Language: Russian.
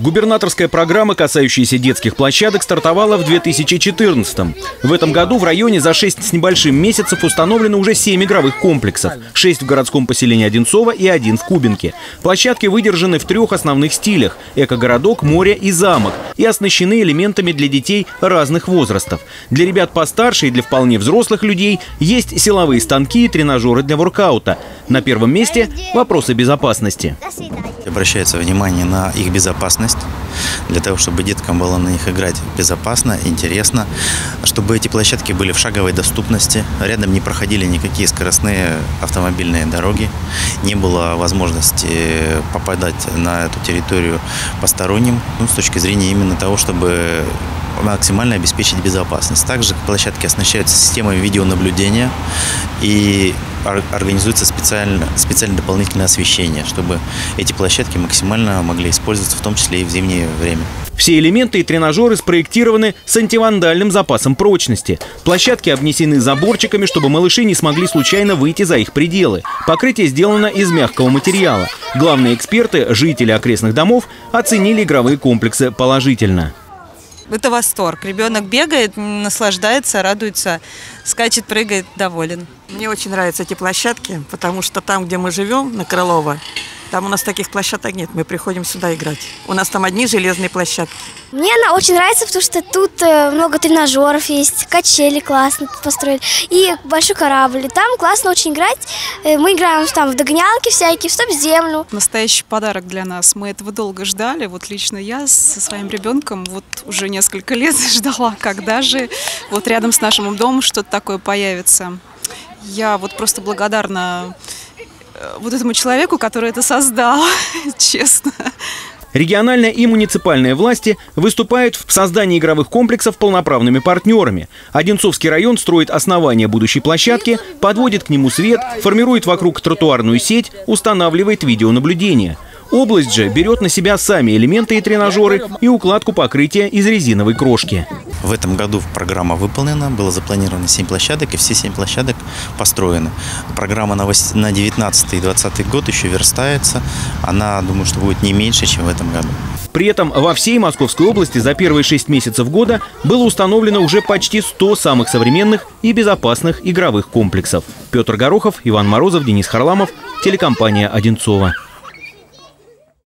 Губернаторская программа, касающаяся детских площадок, стартовала в 2014 -м. В этом году в районе за 6 с небольшим месяцев установлено уже 7 игровых комплексов. 6 в городском поселении Одинцово и один в Кубинке. Площадки выдержаны в трех основных стилях – экогородок, море и замок – и оснащены элементами для детей разных возрастов. Для ребят постарше и для вполне взрослых людей есть силовые станки и тренажеры для воркаута. На первом месте – вопросы безопасности. Обращается внимание на их безопасность, для того, чтобы деткам было на них играть безопасно, интересно, чтобы эти площадки были в шаговой доступности, рядом не проходили никакие скоростные автомобильные дороги, не было возможности попадать на эту территорию посторонним, ну, с точки зрения именно того, чтобы максимально обеспечить безопасность. Также площадки оснащаются системой видеонаблюдения и организуется специально, специально дополнительное освещение, чтобы эти площадки максимально могли использоваться, в том числе и в зимнее время. Все элементы и тренажеры спроектированы с антивандальным запасом прочности. Площадки обнесены заборчиками, чтобы малыши не смогли случайно выйти за их пределы. Покрытие сделано из мягкого материала. Главные эксперты, жители окрестных домов, оценили игровые комплексы положительно. Это восторг. Ребенок бегает, наслаждается, радуется, скачет, прыгает, доволен. Мне очень нравятся эти площадки, потому что там, где мы живем, на Крылова, там у нас таких площадок нет, мы приходим сюда играть. У нас там одни железные площадки. Мне она очень нравится, потому что тут э, много тренажеров есть, качели классно построили, и большой корабль. И там классно очень играть. Э, мы играем там в догонялки всякие, в стоп-землю. Настоящий подарок для нас. Мы этого долго ждали. Вот лично я со своим ребенком вот уже несколько лет ждала, когда же вот рядом с нашим домом что-то такое появится. Я вот просто благодарна вот этому человеку, который это создал, честно. Региональная и муниципальные власти выступают в создании игровых комплексов полноправными партнерами. Одинцовский район строит основание будущей площадки, подводит к нему свет, формирует вокруг тротуарную сеть, устанавливает видеонаблюдение – Область же берет на себя сами элементы и тренажеры и укладку покрытия из резиновой крошки. В этом году программа выполнена, было запланировано 7 площадок, и все 7 площадок построены. Программа на 19 и 20 год еще верстается. Она, думаю, что будет не меньше, чем в этом году. При этом во всей Московской области за первые 6 месяцев года было установлено уже почти 100 самых современных и безопасных игровых комплексов. Петр Горохов, Иван Морозов, Денис Харламов, телекомпания «Одинцова».